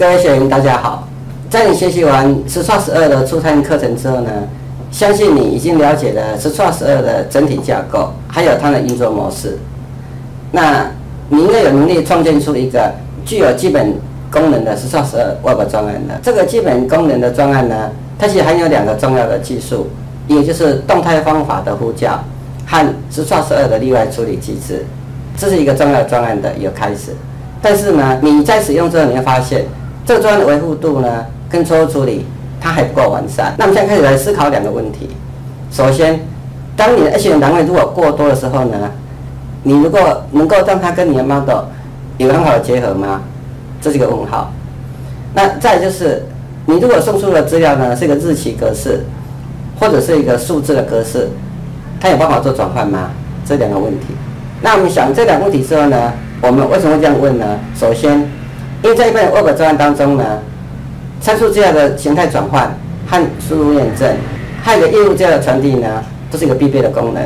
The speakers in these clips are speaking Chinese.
各位学员，大家好。在你学习完十创十二的初探课程之后呢，相信你已经了解了十创十二的整体架构，还有它的运作模式。那你应该有能力创建出一个具有基本功能的十创十二 Web 专案的。这个基本功能的专案呢，它其实含有两个重要的技术，一个就是动态方法的呼叫和十创十二的例外处理机制。这是一个重要专案的一个开始。但是呢，你在使用之后，你会发现这个专案的维护度呢，跟错误处理它还不够完善。那我们现在开始来思考两个问题。首先，当你的 H 单位如果过多的时候呢，你如果能够让它跟你的 model 有很好的结合吗？这是一个问号。那再就是，你如果送出的资料呢是一个日期格式，或者是一个数字的格式，它有办法做转换吗？这两个问题。那我们想这两个问题之后呢？我们为什么会这样问呢？首先，因为在一般 Web 专案当中呢，参数资料的形态转换和输入验证，还有业务资料的传递呢，都是一个必备的功能。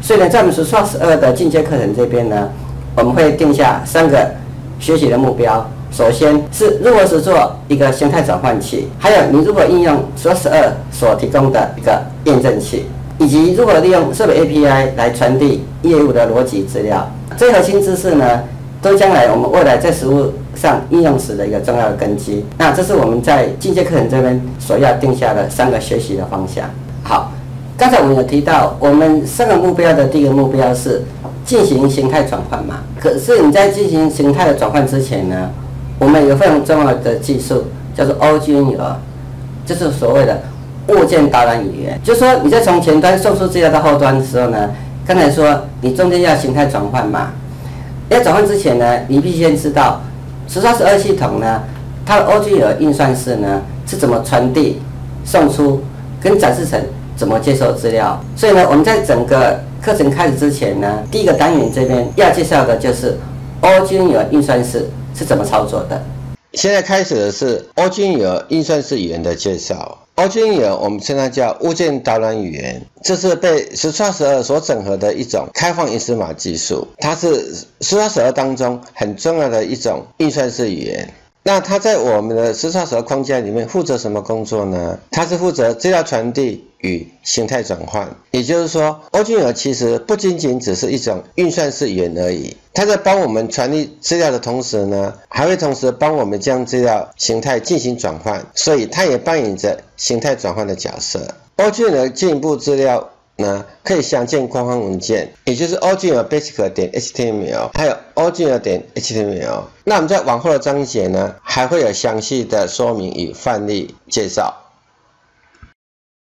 所以呢，在我们十创十二的进阶课程这边呢，我们会定下三个学习的目标。首先是如何是做一个形态转换器，还有你如何应用十十二所提供的一个验证器，以及如何利用设备 API 来传递业务的逻辑资料。这核心知识呢，都将来我们未来在实务上应用时的一个重要的根基。那这是我们在进阶课程这边所要定下的三个学习的方向。好，刚才我们有提到，我们三个目标的第一个目标是进行形态转换嘛。可是你在进行形态的转换之前呢，我们有非常重要的技术叫做 OGN，就是所谓的物件导览语言。就是说你在从前端送出资料到后端的时候呢。刚才说你中间要形态转换嘛，要转换之前呢，你必须先知道十三十二系统呢，它的 OGL 运算式呢是怎么传递、送出跟展示层怎么接收资料。所以呢，我们在整个课程开始之前呢，第一个单元这边要介绍的就是 OGL 运算式是怎么操作的。现在开始的是 OGL 运算式语言的介绍。O g n 我们称它叫物件导览语言，这是被十创十二所整合的一种开放隐私码技术，它是十创十二当中很重要的一种运算式语言。那它在我们的十差十二框架里面负责什么工作呢？它是负责资料传递与形态转换。也就是说 o g n 其实不仅仅只是一种运算式语言而已。它在帮我们传递资料的同时呢，还会同时帮我们将资料形态进行转换，所以它也扮演着形态转换的角色。OGL 进一步资料呢，可以详见官方文件，也就是 OGL Basic 点 HTML，还有 OGL 点 HTML。那我们在往后的章节呢，还会有详细的说明与范例介绍。